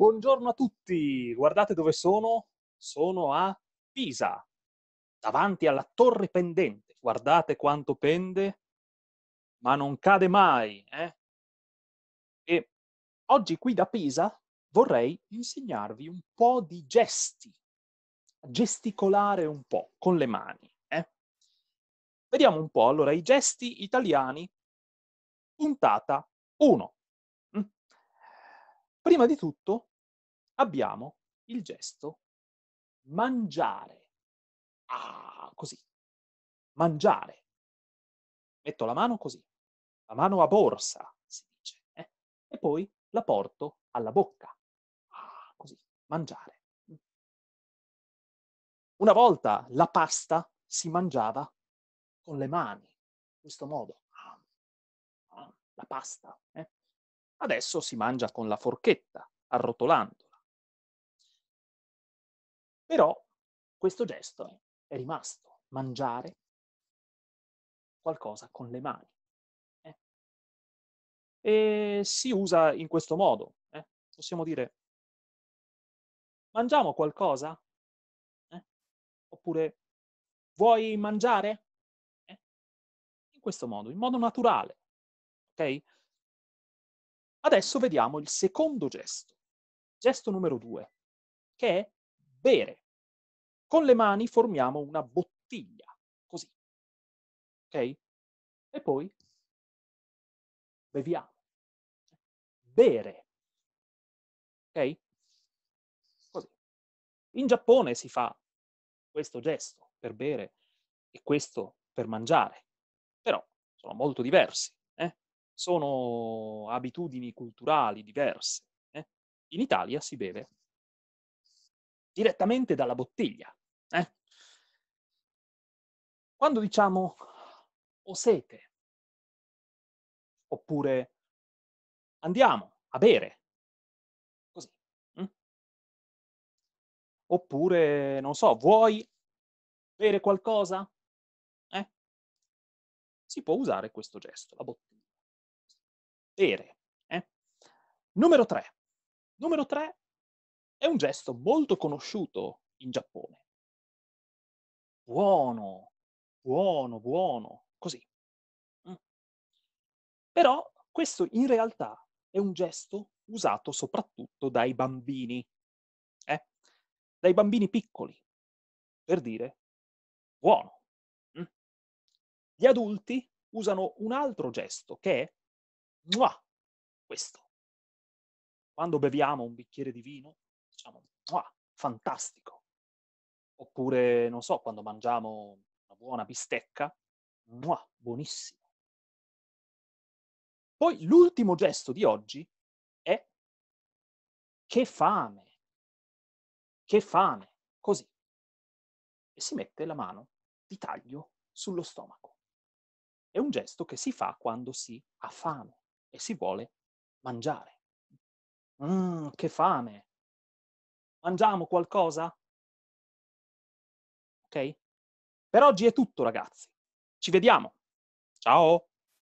Buongiorno a tutti, guardate dove sono? Sono a Pisa, davanti alla torre pendente. Guardate quanto pende, ma non cade mai. Eh? E oggi qui da Pisa vorrei insegnarvi un po' di gesti, gesticolare un po' con le mani. Eh? Vediamo un po' allora i gesti italiani, puntata 1. Mm? Prima di tutto abbiamo il gesto mangiare. Ah, così. Mangiare. Metto la mano così. La mano a borsa, si dice. Eh? E poi la porto alla bocca. Ah, così. Mangiare. Una volta la pasta si mangiava con le mani, in questo modo. Ah, ah, la pasta. Eh? Adesso si mangia con la forchetta, arrotolando. Però questo gesto è rimasto, mangiare qualcosa con le mani. Eh? E si usa in questo modo. Eh? Possiamo dire, mangiamo qualcosa? Eh? Oppure, vuoi mangiare? Eh? In questo modo, in modo naturale. Ok? Adesso vediamo il secondo gesto, gesto numero due, che è bere. Con le mani formiamo una bottiglia, così. Ok? E poi beviamo. Bere. Ok? Così. In Giappone si fa questo gesto per bere e questo per mangiare, però sono molto diversi. Eh? Sono abitudini culturali diverse. Eh? In Italia si beve direttamente dalla bottiglia. Eh? Quando diciamo ho sete, oppure andiamo a bere, così. Hm? Oppure, non so, vuoi bere qualcosa? Eh? Si può usare questo gesto, la bottiglia. Bere. Eh? Numero tre. Numero tre è un gesto molto conosciuto in Giappone. Buono, buono, buono, così. Mm. Però questo in realtà è un gesto usato soprattutto dai bambini, eh? dai bambini piccoli, per dire buono. Mm. Gli adulti usano un altro gesto che è questo. Quando beviamo un bicchiere di vino, diciamo, fantastico. Oppure, non so, quando mangiamo una buona bistecca, buonissimo. Poi l'ultimo gesto di oggi è che fame, che fame, così. E si mette la mano di taglio sullo stomaco. È un gesto che si fa quando si ha fame e si vuole mangiare. Mmm, che fame! Mangiamo qualcosa? Ok? Per oggi è tutto, ragazzi. Ci vediamo. Ciao!